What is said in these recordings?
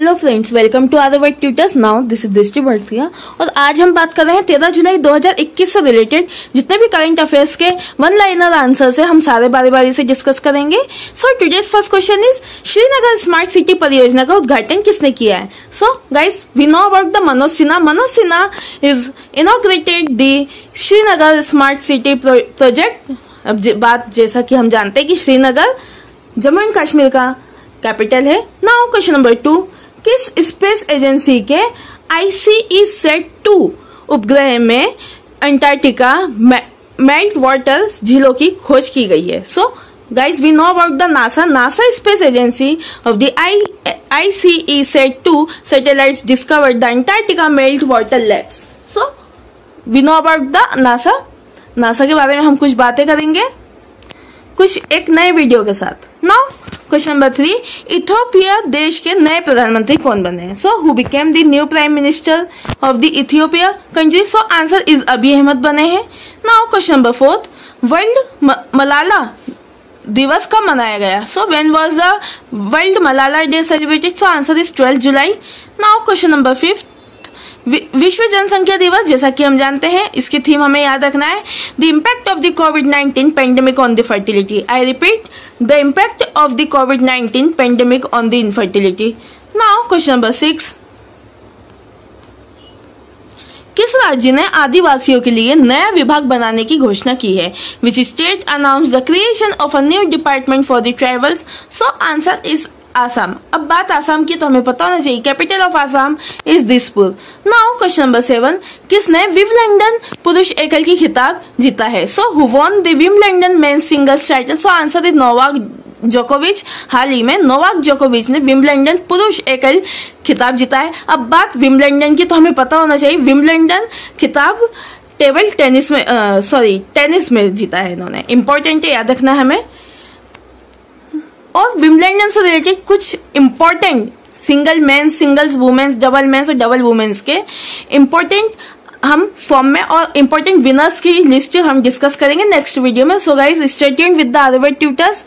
Hello friends welcome to our word tutors now this is Drishti Bhartiya और आज हम बात कर रहे हैं तेरह जुलाई 2021 से रिलेटेड जितने भी करंट अफेयर्स के वन लाइनर आंसर है, हम सारे बारी बारी से डिस्कस करेंगे। So today's first question is Srinagar smart city परियोजना का उद्घाटन किसने किया है? So guys we know about the Manoj Sinha. Manoj Sinha is inaugurated the Srinagar smart city project अब बात जैसा कि हम जानते हैं कि श्रीनगर जम्मू एंड कश्मीर का कैपिटल है। नाउ क्वेश्चन नंबर टू किस स्पेस एजेंसी के आईसीई सेट टू उपग्रह में अंटार्कटिका मेल्ट वाटर झीलों की खोज की गई है? So guys we know about the NASA NASA space agency of the I ICE sat two satellite discovered the Antarctica melt water lakes so we know about the NASA NASA के बारे में हम कुछ बातें करेंगे। कुछ एक नए वीडियो के साथ। Now question number three Ethiopia देश के नए प्रधानमंत्री कौन बने हैं? So who became the new prime minister of the Ethiopia country so answer is Abiy Ahmed बने हैं। Now question number fourth world Malala दिवस कब मनाया गया? So when was the world Malala day celebrated so answer is twelfth July now question number fifth विश्व जनसंख्या दिवस, जैसा कि हम जानते हैं, इसकी थीम हमें याद रखना है। The impact of the COVID nineteen pandemic on the fertility I repeat the impact of the COVID nineteen pandemic on the infertility now question number six किस राज्य ने आदिवासियों के लिए नया विभाग बनाने की घोषणा की है? Which state announce the creation of a new department for the tribals so answer is Assam अब बात आसाम की तो हमें पता होना चाहिए capital of Assam is Dispur now question number seven किसने विमलैंडन पुरुष एकल की खिताब जीता है? So who won the Wimbledon men singles title so answer is Novak जोकोविच। हाल ही में नोवाक जोकोविच ने विमलैंडन पुरुष एकल खिताब जीता है। अब बात विमलैंडन की तो हमें पता होना चाहिए विमलैंडन खिताब टेबल टेनिस में सॉरी टेनिस में जीता है इन्होंने। इंपॉर्टेंट याद रखना हमें। और विमलैंडन से रिलेटेड कुछ इंपॉर्टेंट सिंगल मैं सिंगल्स वुमेन्स डबल मैंस और डबल वुमेन्स के इंपॉर्टेंट हम फॉर्म में और इम्पोर्टेंट विनर्स की लिस्ट हम डिस्कस करेंगे नेक्स्ट वीडियो में। So guys stayed with the other tutors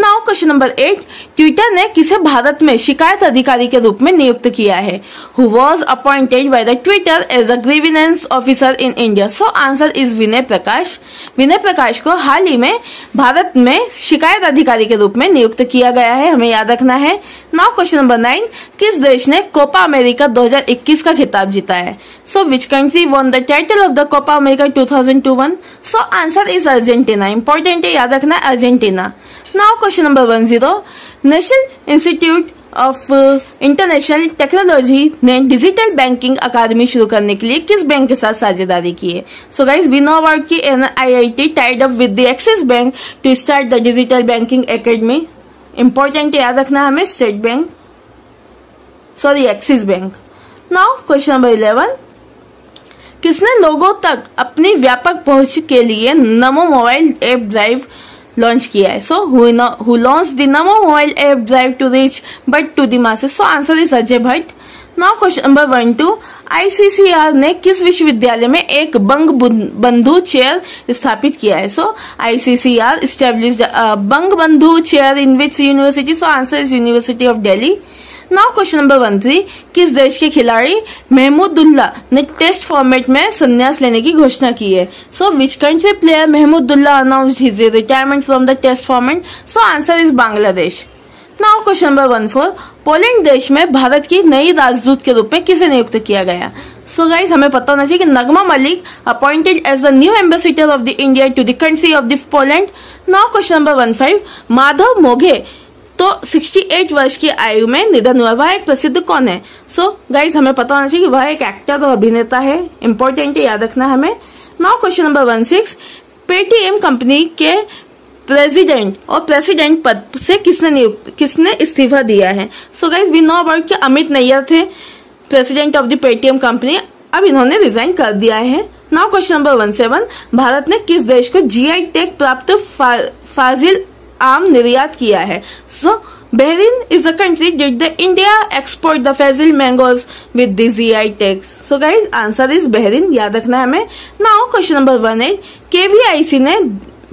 now question number eight Twitter ने किसे भारत में शिकायत अधिकारी के रूप में नियुक्त किया है? Who was appointed by the Twitter as a grievance officer in India so answer is Vinay Prakash Vinay Prakash को हाल ही में भारत में शिकायत अधिकारी के रूप में नियुक्त किया गया है, हमें याद रखना है। नाउ क्वेश्चन नंबर नाइन किस देश ने कोपा अमेरिका 2021 का खिताब जीता है? So which country won the title of the Copa America 2021 so answer is Argentina important है याद रखना Argentina now question number one zero national of international technology ने डिजिटल बैंकिंग अकादमी शुरू करने के लिए किस बैंक के साथ साझेदारी की है? So guys we know about की I I T tied up with the Axis bank to start the digital banking academy important याद रखना हमें state bank sorry Axis bank now question number eleven किसने लोगों तक अपनी व्यापक पहुँच के लिए नमो मोबाइल ऐप ड्राइव लॉन्च किया है. So who launch the NaMo mobile app drive to reach but to the masses so answer is Ajay Bhatt now question number one two ICCR ने किस विश्वविद्यालय में एक बंग बंधु चेयर स्थापित किया है? सो ICCR establish Bangabandhu chair in which university so answer is university of Delhi now question number one three किस देश के खिलाड़ी महमूदुल्ला ने टेस्ट फॉर्मेट में संन्यास लेने की घोषणा की है? So which country player Mahmudullah announced his retirement from the test format so answer is Bangladesh now question number one four Poland देश में भारत की नई राजदूत के रूप में किसे नियुक्त किया गया? सो so गाइज़ हमें पता होना चाहिए कि Nagma Malik appointed as the new ambassador of the India to the country of the Poland now question number one five Madhav Moghe तो 68 वर्ष की आयु में निधन हुआ वह एक प्रसिद्ध कौन है? सो so, गाइज़ हमें पता होना चाहिए कि वह एक एक्टर और अभिनेता है। इंपॉर्टेंट याद रखना हमें। Now question number one six Paytm company के प्रेसिडेंट और प्रेसिडेंट पद से किसने नियुक्त किसने इस्तीफा दिया है? So guys we know about कि अमित नैयर थे president of the Paytm company अब इन्होंने रिजाइन कर दिया है। Now question number one seven Bharat ने किस देश को जीआई टैग प्राप्त फा, फाजिल आम निर्यात किया है। So Bahrain is a country did the India export the fazli mangoes with the GI tag so guys answer is Bahrain याद रखना है हमें। Now question number one eight C ने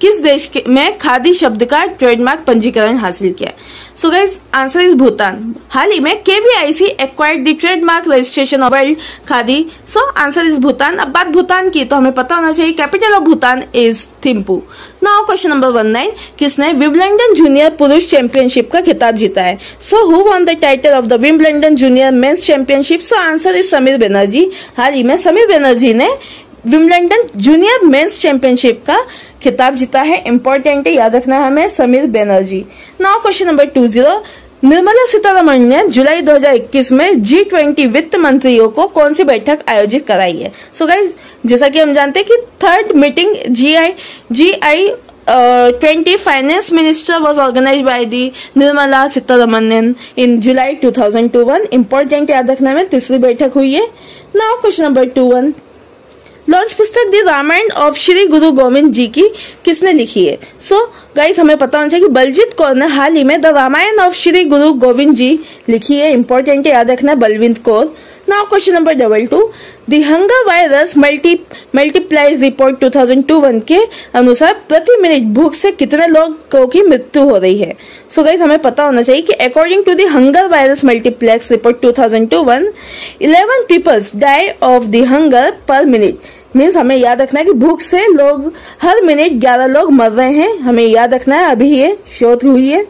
किस देश के, में खादी शब्द का ट्रेडमार्क पंजीकरण हासिल किया? So guys answer is Bhutan हाल ही में KVIC acquired the trademark registration of world khadi. So answer is Bhutan अब बात भूटान की तो हमें पता होना चाहिए capital of Bhutan is Thimphu. Now question number one nine किसने विम्बलडन जूनियर पुरुष चैंपियनशिप का खिताब जीता है? So who won the title of the Wimbledon junior men's championship so answer is Sameer Banerjee. हाल ही में समीर बनर्जी ने विम्बलडन जूनियर मेंस चैंपियनशिप का खिताब जीता है। इंपॉर्टेंट है याद रखना है हमें Sameer Banerjee. Now question number two zero. Nirmala Sitharaman ने जुलाई 2021 में जी ट्वेंटी वित्त मंत्रियों को कौन सी बैठक आयोजित कराई है? सो so गाइज़ जैसा कि हम जानते हैं कि third meeting G I G I twenty finance minister was organise by the Nirmala Sitharaman in July 2021 important याद रखना में तीसरी बैठक हुई है। Now question number two one launch पुस्तक दी रामायण ऑफ़ श्री गुरु गोविंद जी की किसने लिखी है? सो so, गाइस हमें पता होना चाहिए कि बलजीत कौर ने हाल ही में द रामायण ऑफ़ श्री गुरु गोविंद जी लिखी है। इंपॉर्टेंट याद रखना Balwinder Kaur. Now question number double two the hunger virus multi multiplies report 2021 के अनुसार प्रति मिनट भूख से कितने लोगों की मृत्यु हो रही है? सो so गाइस हमें पता होना चाहिए कि according to the hunger virus multiplex report 2021 11 peoples die of the hunger per minute means हमें याद रखना है कि भूख से लोग, हर मिनट ग्यारह लोग मर रहे हैं। हमें याद रखना है, अभी ये शोध हुई है।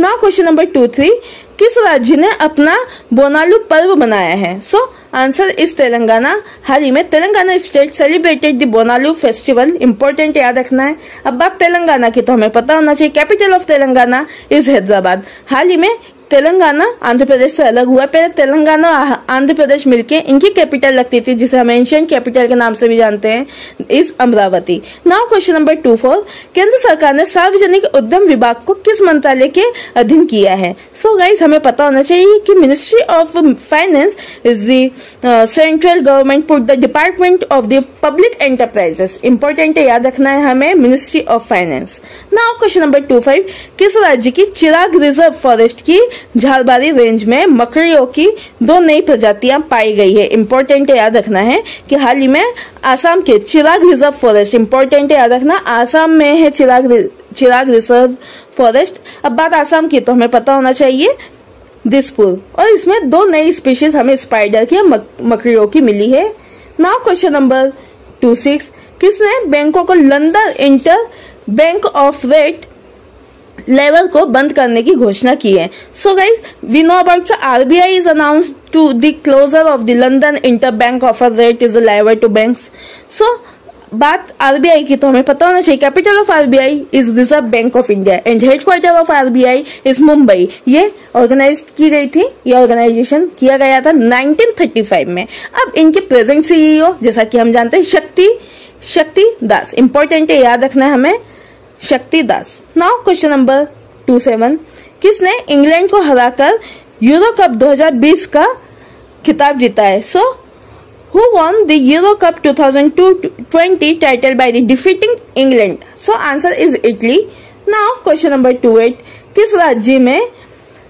Now question number two three किस राज्य ने अपना बोनालू पर्व मनाया है? So answer is Telangana. हाल ही में Telangana state celebrated the Bonalu festival important याद रखना है। अब बात तेलंगाना की तो हमें पता होना चाहिए। Capital of Telangana is Hyderabad. हाल ही में तेलंगाना, आंध्र प्रदेश से अलग हुआ। पहले तेलंगाना, आंध्र प्रदेश मिलके इनकी कैपिटल लगती थी, जिसे हम एंशियन कैपिटल के नाम से भी जानते हैं, इस Amaravati. Now question number two four केंद्र सरकार ने सार्वजनिक उद्यम विभाग को किस मंत्रालय के अधीन किया है? सो so गाइज़ हमें पता होना चाहिए कि ministry of finance is the central government put the department of the public enterprises important है, याद रखना है हमें ministry of finance now question number two five किस राज्य की चिराग रिज़र्व फॉरेस्ट की झालबारी रेंज में मकड़ियों की दो नई प्रजातियाँ पाई गई है। इम्पोर्टेंट याद रखना है कि हाल ही में आसाम के चिराग रिज़र्व फॉरेस्ट इम्पोर्टेंट याद रखना आसाम में है चिराग चिराग रिज़र्व फॉरेस्ट अब बात आसाम की तो हमें पता होना चाहिए दिसपुर। और इसमें दो नई स्पीशीज हमें स्पाइडर की मक, मकड़ियों की मिली है। Now question number two six किसने बैंकों को London inter bank of rate level को बंद करने की घोषणा की है। So guys we know about R B I is announce to the closure of the London inter bank offer rate is lever to bank so बात RBI की तो हमें पता होना चाहिए capital of RBI is reserve bank of India and headquarter of RBI is Mumbai ये organise की गई थी, ये ऑर्गेनाइजेशन किया गया था 1935 में। अब इनके प्रेजेंट सीईओ जैसा कि हम जानते हैं, शक्ति शक्ति दास। इंपॉर्टेंट है, याद रखना है हमें। Shakti Das now question number two seven किसने इंग्लैंड को हराकर यूरो कप 2020 का खिताब जीता है? So who won the Euro Cup 2020 title by the defeating England so answer is Italy now question number two eight किस राज्य में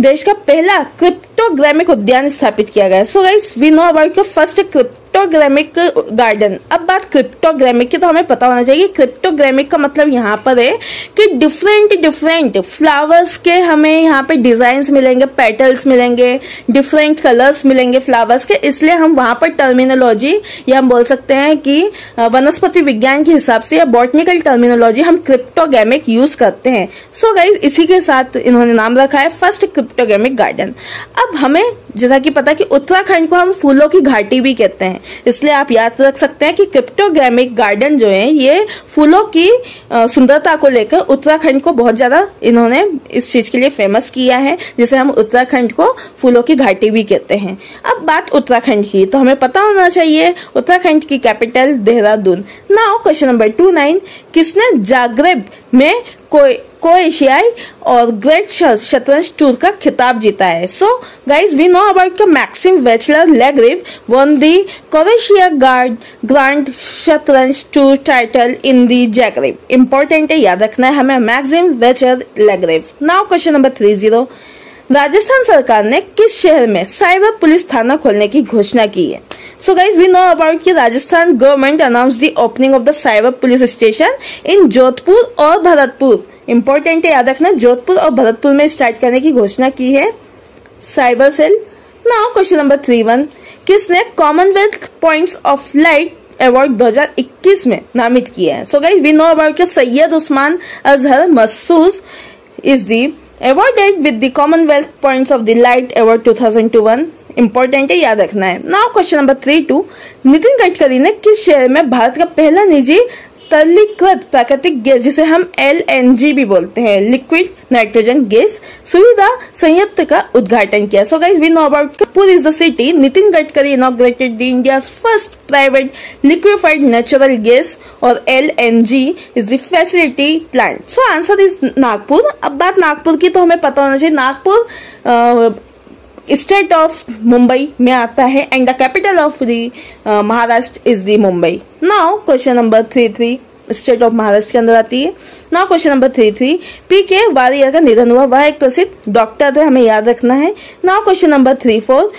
देश का पहला क्रिप्टोग्रामिक उद्यान स्थापित किया गया? So guys we know about first crypto cryptogramic garden अब बात क्रिप्टोग्रामिक की तो हमें पता होना चाहिए क्रिप्टोग्रामिक का मतलब यहाँ पर है कि डिफरेंट डिफरेंट फ्लावर्स के हमें यहाँ पे डिज़ाइन मिलेंगे पेटल्स मिलेंगे डिफरेंट कलर्स मिलेंगे फ्लावर्स के। इसलिए हम वहाँ पर टर्मिनोलॉजी या हम बोल सकते हैं कि वनस्पति विज्ञान के हिसाब से या बॉटनिकल टर्मिनोलॉजी हम क्रिप्टोग्रामिक यूज़ करते हैं। सो so गाइज़ इसी के साथ इन्होंने नाम रखा है फ़र्स्ट क्रिप्टोग्रामिक गार्डन अब हमें जैसा कि पता कि उत्तराखंड को हम फूलों की घाटी भी कहते हैं। इसलिए आप याद रख सकते हैं कि क्रिप्टोग्रामिक गार्डन जो है, ये फूलों की सुंदरता को लेकर उत्तराखंड को बहुत ज़्यादा इन्होंने इस चीज़ के लिए फ़ेमस किया है, जिसे हम उत्तराखंड को फूलों की घाटी भी कहते हैं। अब बात उत्तराखंड की तो हमें पता होना चाहिए उत्तराखंड की capital Dehradun. Now question number two nine किसने जागरेब में कोई को एशियाई और ग्रेट शतरंज टूर का खिताब जीता है। So guys we know about Maxime Vachier Lagrave won the Croatia guard grand शतरंज tour title in the Zagreb important है, याद रखना है हमें Maxime Vachier Lagrave now question number three zero Rajasthan सरकार ने किस शहर में साइबर पुलिस थाना खोलने की घोषणा की है? So guys we know about कि Rajasthan government announce the opening of the cyber police station in Jodhpur और भरतपुर इंपॉर्टेंट है याद रखना जोधपुर और भरतपुर में स्टार्ट करने की घोषणा की है cyber cell now question number three one किसने Commonwealth points of light award 2021 में नामित किया है? So guys we know about के Syed Usman Azhar Maqsood is the awarded with the Commonwealth points of the light award 2021 important है, याद रखना है। Now question number three two Nitin Gadkari ने किस शहर में भारत का पहला निजी तरलीकृत प्राकृतिक गैस, जिसे हम एलएनजी भी बोलते हैं लिक्विड नाइट्रोजन गैस सुविधा संयंत्र का उद्घाटन किया। So guys we know about Kapoor is the city Nitin Gadkari inaugurated the India first private liquefied natural gas और LNG is the facility plant so answer is Nagpur अब बात नागपुर की तो हमें पता होना चाहिए। नागपुर स्टेट ऑफ़ मुंबई में आता है and the capital of the Maharashtra is the Mumbai. Now question number three three state of Maharashtra के अंदर आती है। Now question number three three P K Warrier का निधन हुआ। वह एक प्रसिद्ध डॉक्टर थे हमें याद रखना है। Now question number three four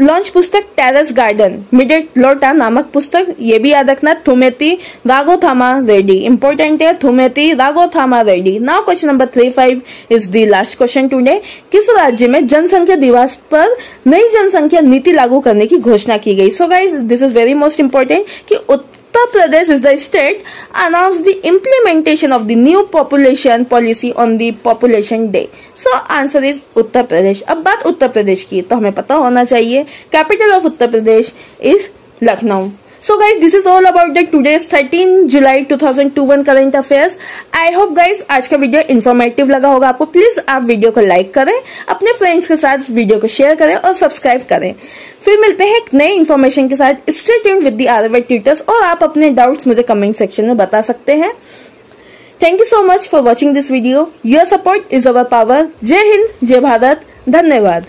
launch पुस्तक टेरेस गार्डन मिडेट लोटा नामक पुस्तक, ये भी याद रखना, थुमेती, रागोथामा, रेड्डी। इंपॉर्टेंट है, Thummeti, Raghothama, Reddy. Now question number three five is the last question today किस राज्य में जनसंख्या दिवस पर नई जनसंख्या नीति लागू करने की घोषणा की गई? So guys this is very most important कि Uttar Pradesh is the state announced the implementation of the new population policy on the population day. So answer is Uttar Pradesh. अब बात उत्तर प्रदेश की तो हमें पता होना चाहिए capital of Uttar Pradesh is Lucknow so guys this is all about the today's thirteen July two thousand two one current affairs I hope guys आज का वीडियो इन्फॉर्मेटिव लगा होगा आपको. प्लीज़ आप वीडियो को लाइक करें, अपने फ्रेंड्स के साथ वीडियो को शेयर करें और सब्सक्राइब करें. फिर मिलते हैं एक नए इन्फॉर्मेशन के साथ. Stay tune with the R tutors और आप अपने डाउट्स मुझे कमेंट सेक्शन में बता सकते हैं. Thank you so much for watching this video your support is our power Jai Hind Jai Bharat धन्यवाद.